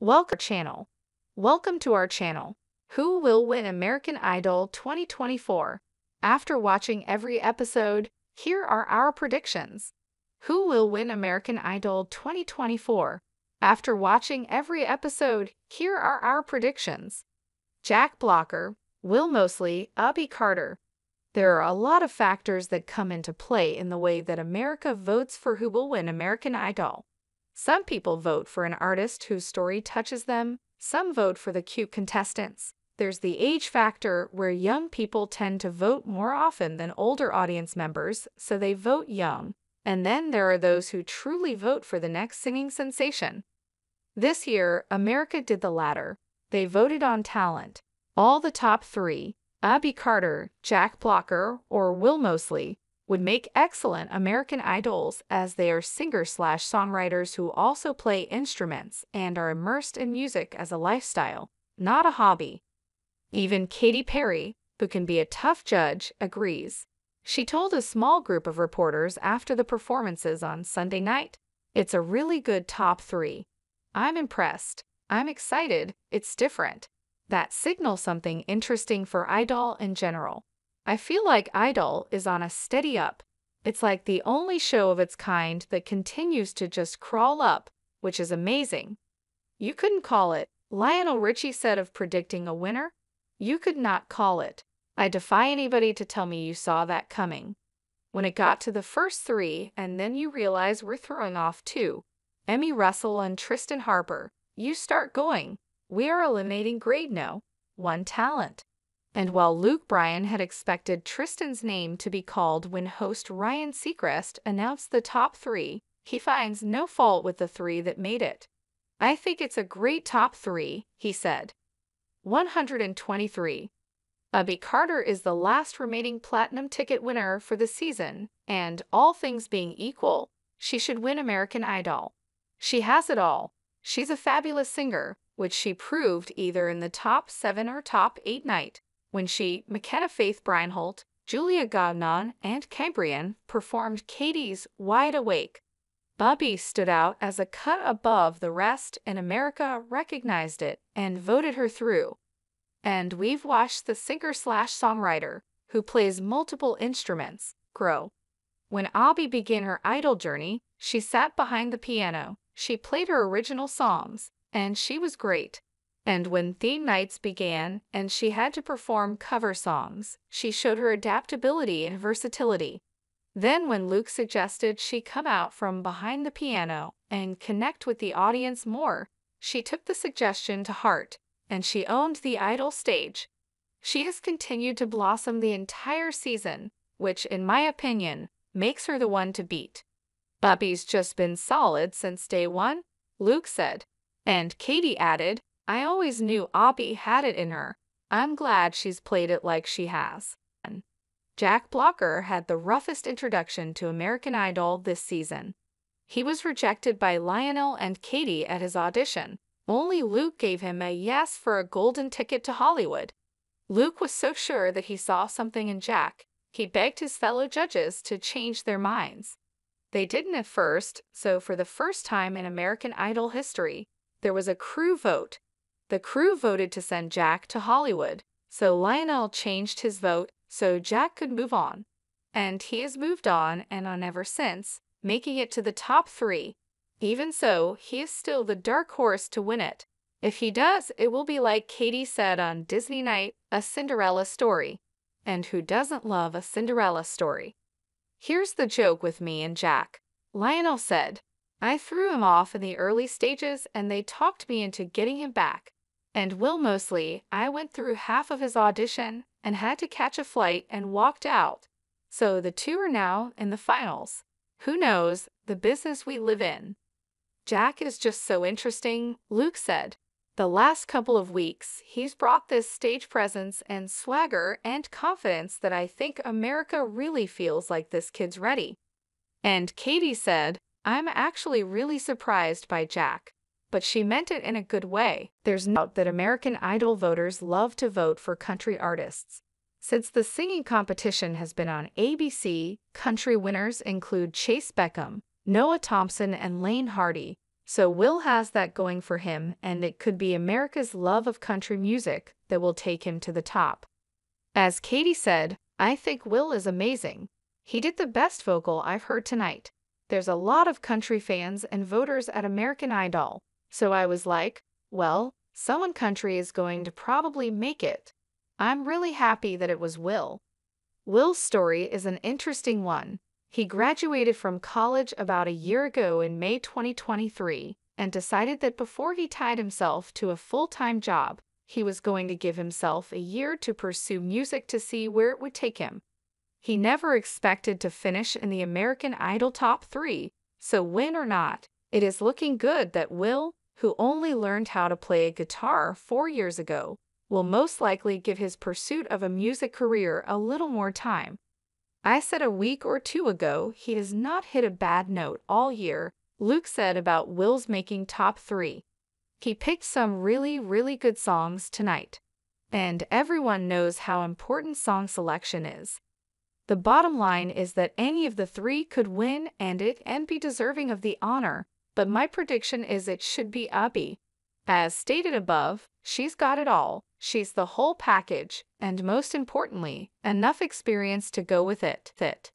Welcome channel. Welcome to our channel. Who will win American Idol 2024? After watching every episode, here are our predictions. Who will win American Idol 2024? After watching every episode, here are our predictions. Jack Blocker, Will Moseley, Abi Carter. There are a lot of factors that come into play in the way that America votes for who will win American Idol. Some people vote for an artist whose story touches them, some vote for the cute contestants. There's the age factor where young people tend to vote more often than older audience members, so they vote young. And then there are those who truly vote for the next singing sensation. This year, America did the latter. They voted on talent. All the top three, Abi Carter, Jack Blocker, or Will Moseley, would make excellent American idols as they are singer-slash-songwriters who also play instruments and are immersed in music as a lifestyle, not a hobby. Even Katy Perry, who can be a tough judge, agrees. She told a small group of reporters after the performances on Sunday night, It's a really good top three. I'm impressed. I'm excited. It's different. That signals something interesting for Idol in general. I feel like Idol is on a steady up. It's like the only show of its kind that continues to just crawl up, which is amazing. You couldn't call it, Lionel Richie said of predicting a winner. You could not call it. I defy anybody to tell me you saw that coming. When it got to the first three, and then you realize we're throwing off two Emmy Russell and Triston Harper, you start going. We are eliminating grade no, one talent. And while Luke Bryan had expected Triston's name to be called when host Ryan Seacrest announced the top three, he finds no fault with the three that made it. I think it's a great top three, he said. 123. Abi Carter is the last remaining platinum ticket winner for the season, and all things being equal, she should win American Idol. She has it all. She's a fabulous singer, which she proved either in the top seven or top eight night, when she, McKenna Faith Breinholt, Julia Gagnon, and Kaibrienne performed Katy's Wide Awake. Bobby stood out as a cut above the rest, and America recognized it and voted her through. And we've watched the singer slash songwriter, who plays multiple instruments, grow. When Abi began her idol journey, she sat behind the piano. She played her original songs, and she was great. And when theme nights began and she had to perform cover songs, she showed her adaptability and versatility. Then, when Luke suggested she come out from behind the piano and connect with the audience more, she took the suggestion to heart and she owned the idol stage. She has continued to blossom the entire season, which, in my opinion, makes her the one to beat. Bubby's just been solid since day one, Luke said. And Katy added, I always knew Abi had it in her. I'm glad she's played it like she has. Jack Blocker had the roughest introduction to American Idol this season. He was rejected by Lionel and Katy at his audition. Only Luke gave him a yes for a golden ticket to Hollywood. Luke was so sure that he saw something in Jack, he begged his fellow judges to change their minds. They didn't at first, so for the first time in American Idol history, there was a crew vote. The crew voted to send Jack to Hollywood, so Lionel changed his vote so Jack could move on. And he has moved on and on ever since, making it to the top three. Even so, he is still the dark horse to win it. If he does, it will be like Katy said on Disney Night, a Cinderella story. And who doesn't love a Cinderella story? Here's the joke with me and Jack. Lionel said, I threw him off in the early stages and they talked me into getting him back. And Will Moseley, I went through half of his audition and had to catch a flight and walked out. So the two are now in the finals. Who knows, the business we live in. Jack is just so interesting, Luke said. The last couple of weeks, he's brought this stage presence and swagger and confidence that I think America really feels like this kid's ready. And Katy said, I'm actually really surprised by Jack. But she meant it in a good way. There's no doubt that American Idol voters love to vote for country artists. Since the singing competition has been on ABC, country winners include Chayce Beckham, Noah Thompson, and Laine Hardy. So Will has that going for him, and it could be America's love of country music that will take him to the top. As Katy said, I think Will is amazing. He did the best vocal I've heard tonight. There's a lot of country fans and voters at American Idol, so I was like, well, someone country is going to probably make it. I'm really happy that it was Will. Will's story is an interesting one. He graduated from college about a year ago in May 2023 and decided that before he tied himself to a full-time job, he was going to give himself a year to pursue music to see where it would take him. He never expected to finish in the American Idol top three, so win or not, it is looking good that Will, who only learned how to play a guitar four years ago, will most likely give his pursuit of a music career a little more time. I said a week or two ago he has not hit a bad note all year, Luke said about Will's making top three. He picked some really, really good songs tonight. And everyone knows how important song selection is. The bottom line is that any of the three could win and it and be deserving of the honor, but my prediction is it should be Abi. As stated above, she's got it all, she's the whole package, and most importantly, enough experience to go with it. Fit.